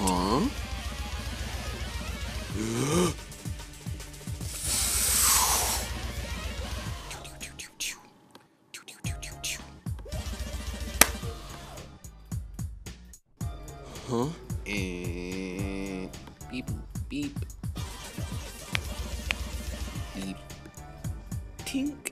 Huh? Huh? And beep, beep. Beep. Tink.